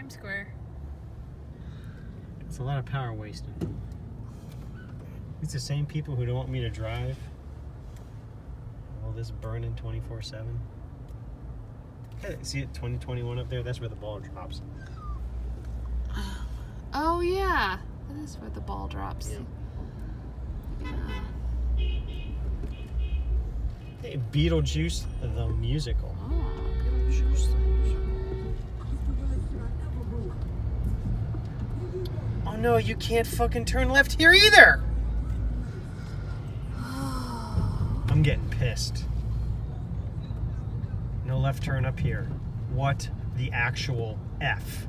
Times Square. It's a lot of power wasted. It's the same people who don't want me to drive. All this burning 24 7. See it 2021 up there? That's where the ball drops. Oh yeah, that is where the ball drops. Yeah. Hey, Beetlejuice the musical. Oh, no, you can't fucking turn left here either! I'm getting pissed. No left turn up here. What the actual F?